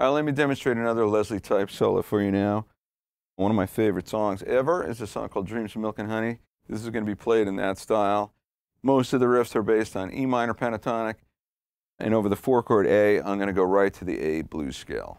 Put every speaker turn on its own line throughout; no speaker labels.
All right, let me demonstrate another Leslie type solo for you now. One of my favorite songs ever is a song called Dreams of Milk and Honey. This is going to be played in that style. Most of the riffs are based on E minor pentatonic. And over the four chord A, I'm going to go right to the A blues scale.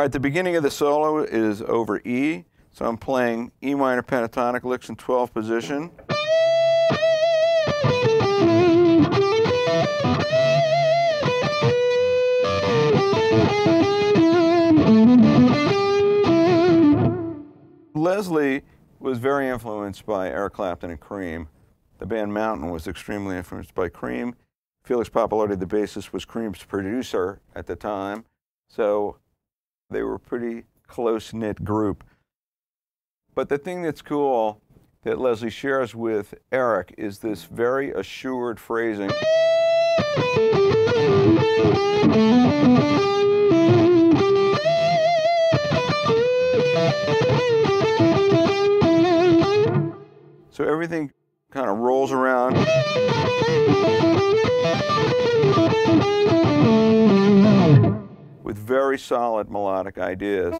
All right, the beginning of the solo is over E. So I'm playing E minor pentatonic licks in 12th position. Leslie was very influenced by Eric Clapton and Cream. The band Mountain was extremely influenced by Cream. Felix Pappalardi, the bassist, was Cream's producer at the time. So they were a pretty close knit group. But the thing that's cool that Leslie shares with Eric is this very assured phrasing. So everything kind of rolls around. Very solid melodic ideas.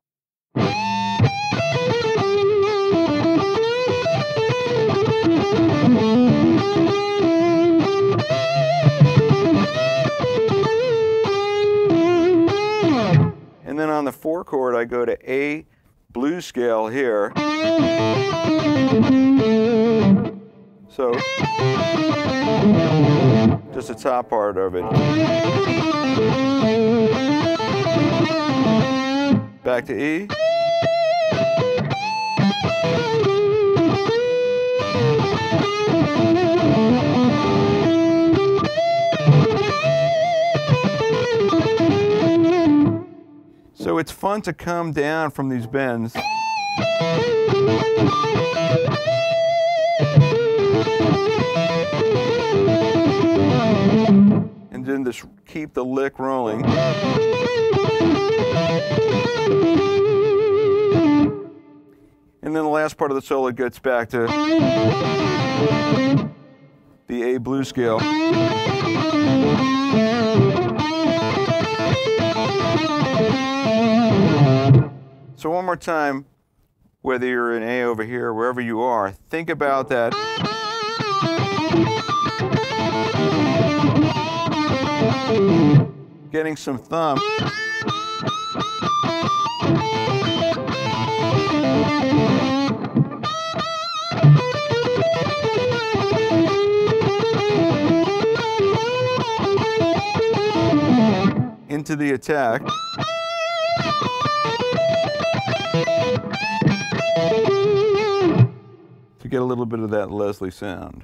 And then on the four chord, I go to A blues scale here. So, just the top part of it. Back to E. So it's fun to come down from these bends. And then just keep the lick rolling. Part of the solo gets back to the A blues scale. So one more time, whether you're in A over here, wherever you are, think about that. Getting some thumb. Into the attack. To get a little bit of that Leslie sound.